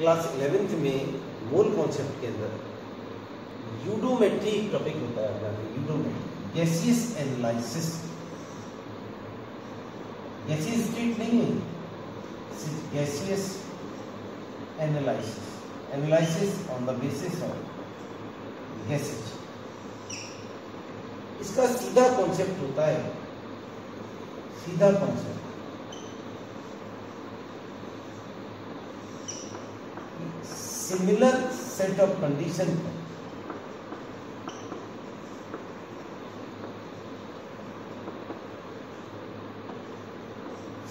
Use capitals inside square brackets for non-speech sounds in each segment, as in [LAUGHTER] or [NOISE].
Class eleventh में mole concept के अंदर यूडोमेट्री टॉपिक होता है अपना eudiometry gaseous analysis gaseous state नहीं है gaseous analysis analysis on the basis of gases इसका सीधा कॉन्सेप्ट होता है, सीधा concept similar set of condition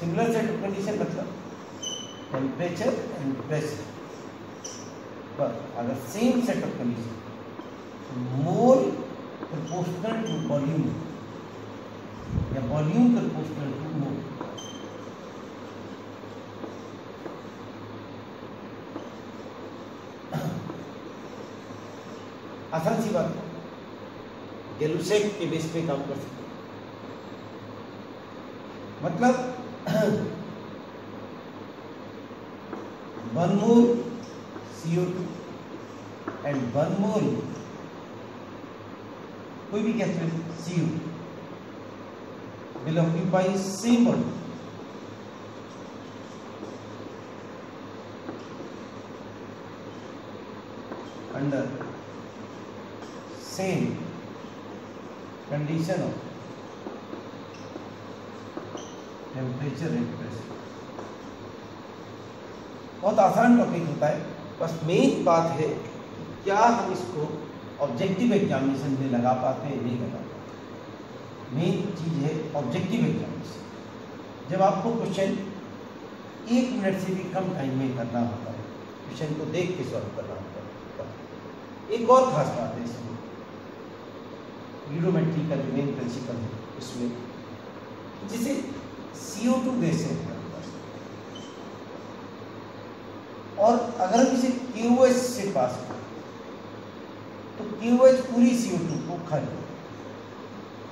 similar set of condition मतलब टेम्परेचर एंड प्रेशर पर अगर same set of condition mole proportional to volume या वॉल्यूम proportional to मोल आसान सी बात गेलुसेक के बेस पे काम कर सकते मतलब one mole C O two and one कोई भी gas C you will occupy same body under. Same condition of temperature and pressure. बहुत आसान टॉपिक होता है। बस मेन बात है क्या हम इसको ऑब्जेक्टिव एग्जामिनेशन में लगा पाते हैं, नहीं लगा पाते। मेन चीज़ है ऑब्जेक्टिव एग्जामिनेशन जब आपको क्वेश्चन एक मिनट से भी कम टाइम में करना होता है क्वेश्चन को देख के सॉल्व करना होता है। एक और खास बात है इसमें। यूरोमेट्री का जो मेन प्रिंसिपल है उसमें जिसे सी ओ टू गैस है। और अगर हम इसे क्यू एस से पास करें तो क्यू एच पूरी सी टू को खा ले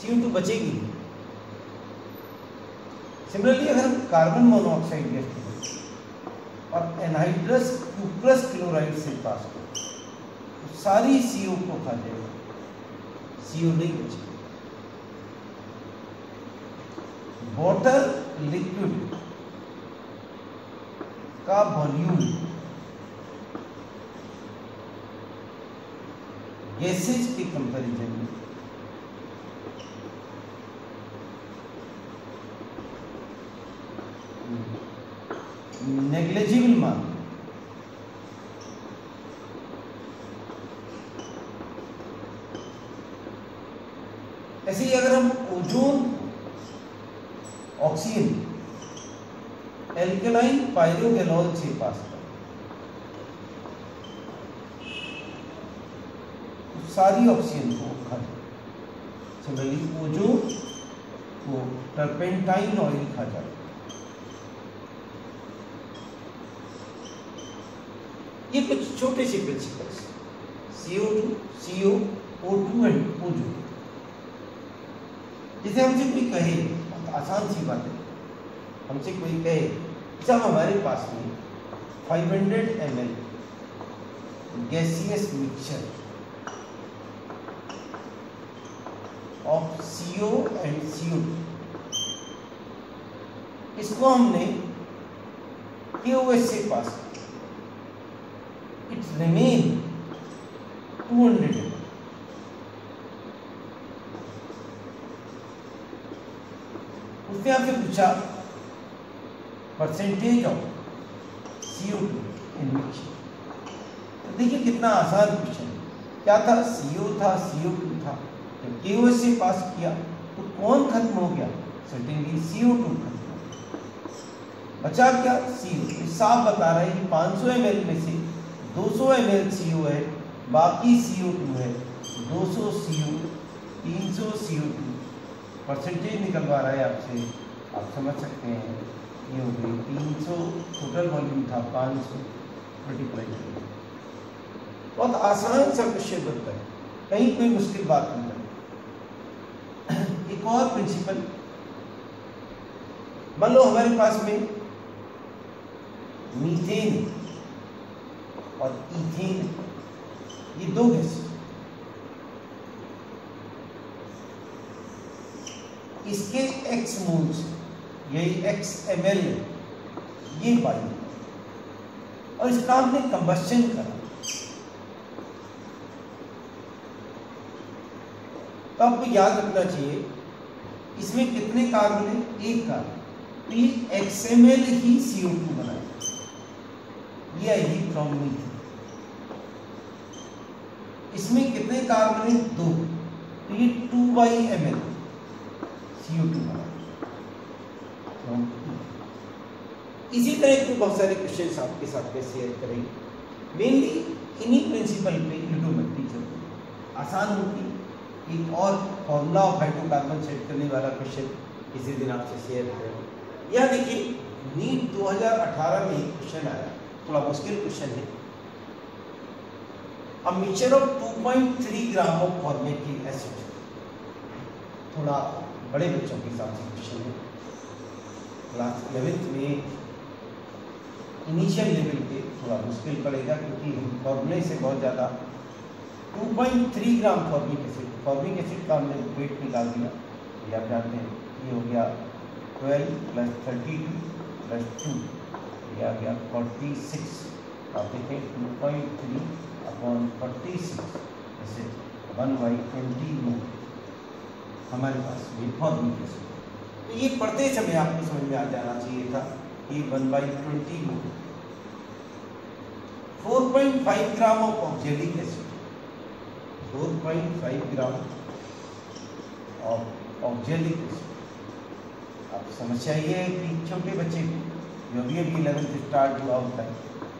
सी ओ टू बचेगी। सिमिलरली अगर हम कार्बन मोनोऑक्साइड गैस को और एनहाइड्रस क्यू प्लस क्लोराइड से पास करें तो सारी ओ को खा जाएगा सी ओ नहीं बचेगी वाटर लिक्विड का वॉल्यूम गैसेज के कंपैरिजन में। नेग्लेजिबल मान ऐसे ही अगर हम ओजोन ऑक्सीजन एल्केलाइन पायरोगेनॉल से पास करें तो सारी ऑक्सीजन को खा सिमिलरली ओजोन को टर्पेंटाइन ऑयल खा जाए। ये कुछ छोटे से principles C O two C O two and ओजो जैसे हमसे कोई कहे, आसान सी बात है। हमसे कोई कहे जब हमारे पास में 500 hundred M L gaseous mixture of CO and CO इसको हमने KOS से पास इट्स रिमेन 200 एम उसने आपसे पूछा percentage of C O two तो देखिए कितना आसान क्वेश्चन क्या था? सी ओ था सी ओ टू था। जब के ओ से पास किया तो कौन खत्म हो गया? सर्टेनली सी ओ टू खत्म बचा क्या सी ओ साफ़ बता रहे है कि 500 एम में से 200 एम एल सी ओ है, बाकी सी ओ टू है। 200 सी ओ 300 सी ओ टू परसेंटेज निकलवा रहा है आपसे। आप समझ सकते हैं। ये हो गई तीन सौ टोटल वॉल्यूम था पाँच सौ मल्टीप्लाई बहुत आसान सा क्वेश्चन बनता है। कहीं कोई मुश्किल बात नहीं करती [CLEARS THROAT] एक और प्रिंसिपल मान लो हमारे पास में मीथेन और इथेन। ये दो गैस। इसके एक्स मोल्स यही एक्स एम एल ये वायु और इसका हमने कंबस्शन करा। तो आपको याद रखना चाहिए, इसमें कितने कार्बन है? एक कार्बन तो ये एक्सएमएल ही सीओ टू बनाएगा ये आएगी फ्रॉम मी इसमें कितने कार्बन है? दो। तो ये two by M L C two इसी तरह के बहुत सारे क्वेश्चन आपके साथ में शेयर करेंगे। मेनली इन्हीं प्रिंसिपल पे यूडोमेट्री चलती आसान होती एक और फॉर्मूला ऑफ़ हाइड्रोकार्बन सेट करने वाला क्वेश्चन किसी दिन आपसे शेयर करेंगे यह देखिए नीट 2018 में एक क्वेश्चन आया। थोड़ा मुश्किल क्वेश्चन है। A mixture of 2.3 gram of formic acid थोड़ा बड़े बच्चों के हिसाब से क्वेश्चन है क्लास इलेवेंथ में इनिशियल लेवल पे थोड़ा मुश्किल पड़ेगा क्योंकि फॉर्मूले से बहुत ज़्यादा 2.3 gram formic acid formic acid का हमने वेट निकाल दिया। ये आप जानते हैं, ये हो गया 12 plus thirty two plus two ये आ गया 46 आप देखें 2.3 अपॉन 46 जैसे वन बाई ट्वेंटी मोल हमारे पास भी बहुत एसिड तो ये पढ़ते समय आपको समझ में आ जाना चाहिए था ये one by twenty mole 4.5 gram of oxalic acid. 4.5 gram of oxalic acid. अब समस्या ये है कि छोटे बच्चे को, जो अभी अभी इलेवेंथ स्टार्ट हुआ होता है,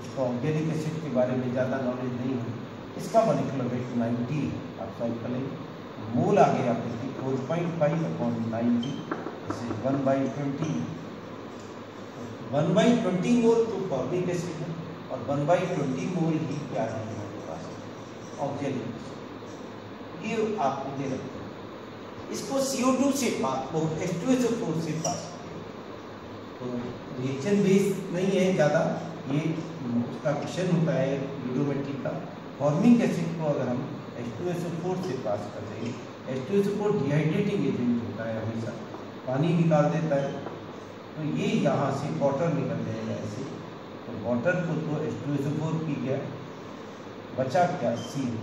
उसको ऑक्जेलिक एसिड के बारे में ज़्यादा नॉलेज नहीं है इसका मोलिकुलर वेट नाइन्टी आप सॉल्व कर लेंगे। मूल आ गया four point five upon ninety जैसे one by twenty one by twenty mole तो फॉर्मिक एसिड है और वन बाई ट्वेंटी मोल ही क्या है हमारे पास? ऑक्जेलिक ये आपको दे रखते हैं। इसको CO2 से पास वो H2SO4 से पास तो रिएक्शन बेस नहीं है ज़्यादा, ये उसका क्वेश्चन होता है यूडोमेट्री का। फॉर्मिक एसिड को अगर हम H2SO4 से पास कर देंगे। H2SO4 डिहाइड्रेटिंग एजेंट होता है हमेशा। पानी निकाल देता है। तो ये यहाँ से वाटर निकल जाएगा ऐसे। तो वाटर को तो H2SO4 पी गया। बचा क्या? सीओ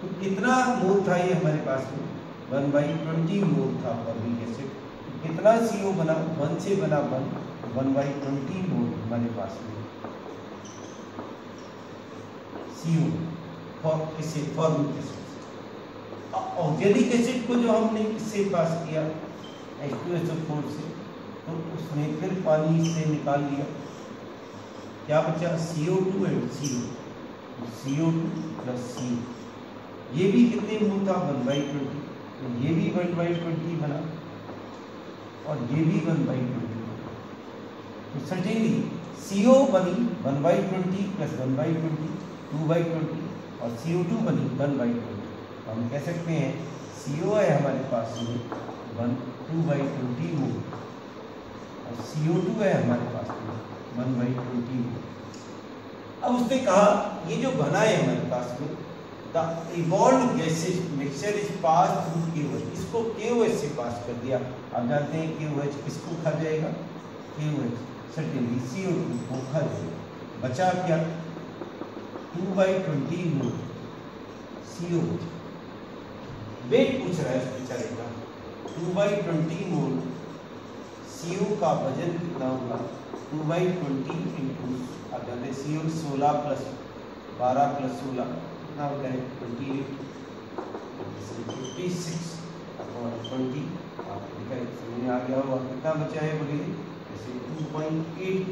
तो कितना मोल था ये हमारे पास में? वन बाई ट्वेंटी मोल था फॉर्मिक एसिड तो कितना सी ओ बना? वन से बना one. One by twenty mole हमारे पास में। सी ओ किसे फॉर्मिक एसिड ऑक्जेलिक एसिड को जो हमने किससे पास किया एच टू एस फोर से तो उसने फिर पानी से निकाल लिया। क्या बचा? C O two and C O plus CO ये भी कितने मूल था? वन बाई ट्वेंटी तो ये भी वन बाई ट्वेंटी बना। और ये भी वन बाई ट्वेंटी तो सर्टेनली ओ बनी one by twenty plus one by twenty two by twenty और सी ओ टू बनी वन बाई ट्वेंटी तो हम कह सकते हैं सी ओ है हमारे पास में one two by twenty mole और सी ओ टू है हमारे पास में वन बाई ट्वेंटी मोल अब उसने कहा, ये जो बना है हमारे पास में the evolve gases mixture is pass through KOH इसको KOH से पास कर दिया। आप जानते हैं KOH किसको खा जाएगा? KOH सर्टेनली CO2 को खा जाएगा। बचा क्या? Two by twenty mole C O weight पूछ रहा है बेचारे का two by twenty mole C O का वज़न कितना होगा? टू बाई ट्वेंटी इंटू आप जानते हैं सी ओ सोलह प्लस बारह प्लस सोलह, कितना है? Twenty eight fifty six upon twenty आप दिखाई समझ आ गया होगा। कितना बचा है बोलिए? जैसे टू पॉइंट एट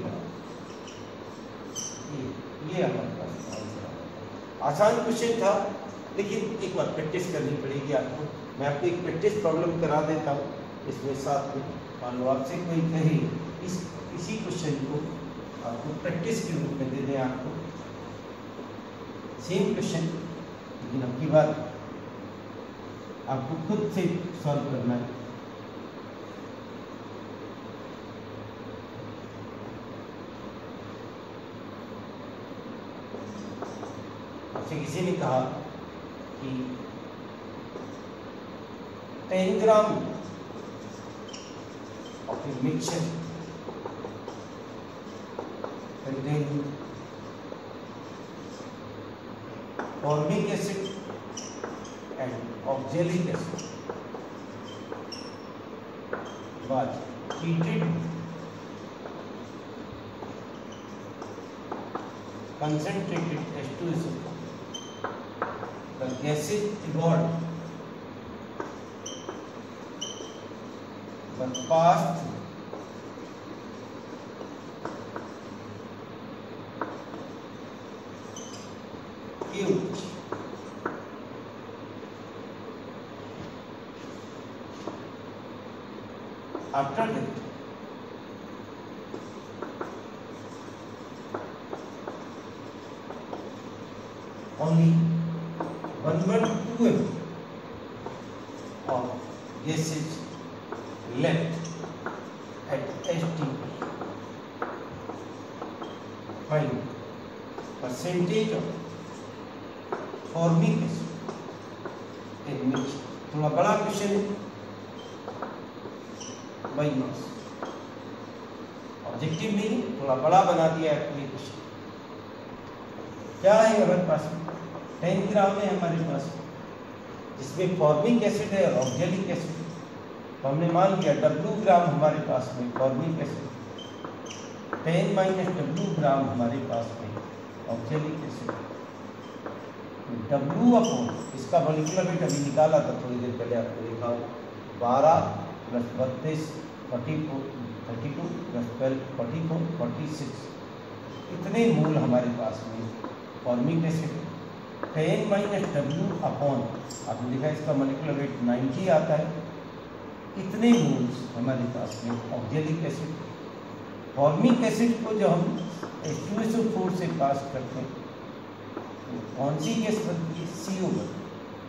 ये आसान क्वेश्चन था, लेकिन एक बार प्रैक्टिस करनी पड़ेगी आपको। मैं आपको एक प्रैक्टिस प्रॉब्लम करा देता हूँ। इसमें साथ में मान लो आपसे कोई कहे, इस, इसी क्वेश्चन को आपको प्रैक्टिस के रूप में दे दें आपको। सेम क्वेश्चन लेकिन अब की बात। आपको खुद से सॉल्व करना है। अच्छा किसी ने कहा कि टेलीग्राम और mixture contain formic acid and oxalic acid बाद heated concentrated S Evolved but passed huge. After that, only one one two m of gases left Find percentage of formic acid. In which थोड़ा बड़ा question है। By mass objective नहीं थोड़ा बड़ा बना दिया है ये क्वेश्चन क्या है हमारे पास? टेन ग्राम है हमारे पास। जिसमें फॉर्मिक एसिड है, और ऑक्जेलिक एसिड तो हमने मान लिया डब्लू ग्राम हमारे पास में formic acid ten minus W gram हमारे पास में ऑक्जेलिक एसिड डब्लू अपॉन इसका मोलिकुलर वेट अभी निकाला था, थोड़ी देर पहले आपको देखा बारह प्लस बत्तीस forty four thirty two plus twelve forty four forty six इतने मूल हमारे पास में formic acid ten minus W upon आपने देखा इसका मोलिकुलर वेट नाइन्टी आता है। इतने मूल्स हमारे पास में ऑक्जेलिक एसिड फॉर्मिक एसिड को जो हम एस फोर से पास करते हैं तो कौन सी गैस बनती है? सी ओ बनी।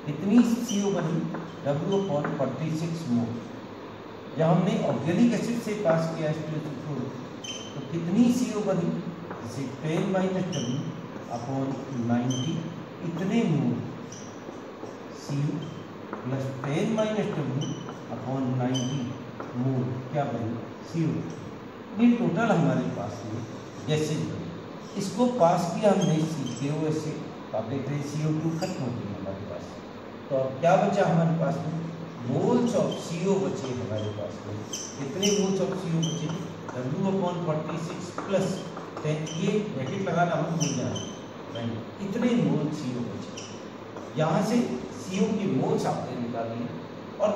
कितनी सी ओ बनी W upon forty six mole जब हमने ऑक्जेलिक एसिड से पास किया एस फोर तो कितनी सी ओ बनी? जैसे ten minus W upon ninety इतने mole C plus ten minus W upon ninety mole क्या बनी सी ओ ये टोटल हमारे पास में गैसेज बनी इसको पास किया हमने सी के ओ एस से तो आप देख रहे हैं सी ओ टू खत्म हो गई हमारे पास। तो अब क्या बचा हमारे पास में? मोल्स ऑफ़ सी ओ बचे हमारे पास में। कितने मोल्स ऑफ़ सी ओ बचे? W upon forty six plus ये ब्रैकेट लगाना हम भूल जाए। इतने मोल सी ओ बचे। यहाँ से सी ओ की मोल्स आपने निकाली और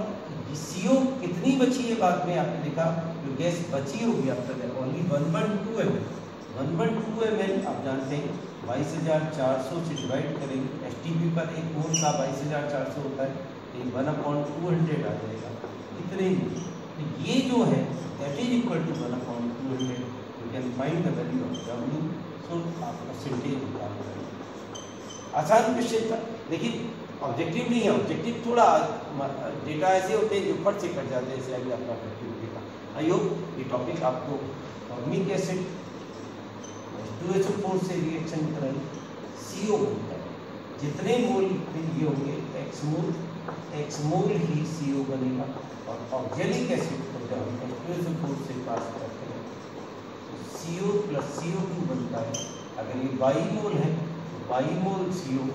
सीओ कितनी बची है बाद में आपने देखा, जो गैस बची होगी after only one one two M L one one two M L आप जानते हैं, बाईस हज़ार चार सौ से डिवाइड करेंगे एस टी पी पर एक मोल का बाईस हज़ार चार सौ होता है तो वन अपॉन टू हंड्रेड आ जाएगा। इतने तो ये जो है that is equal to one upon two hundred you can find the value of W so आप परसेंटेज निकाल आसान क्वेश्चन था, लेकिन ऑब्जेक्टिव नहीं है ऑब्जेक्टिव थोड़ा डेटा ऐसे होते हैं जो फट से कट जाते हैं जैसे अभी आई होप ये टॉपिक आपको formic acid to H four से रिएक्शन करें सी ओ बनता है। जितने मोल ये होंगे एक्स मोल एक्स मोल ही सी ओ बनेगा, और ऑक्जेलिक एसिड को जब हम एच टू एच फोर से पास करते हैं तो सी O plus C O to बनता है। अगर ये बाई मोल है तो by mole C O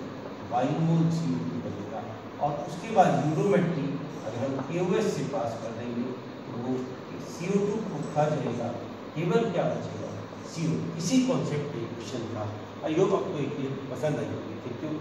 by mole C ओ और उसके बाद यूरोमेट्री अगर हम के से पास कर देंगे तो वो सी ओ टू को खा जाएगा। केवल क्या बचेगा? सी ओ इसी कॉन्सेप्ट पे क्वेश्चन था आई होप आपको एक पसंद आई होगी। Thank you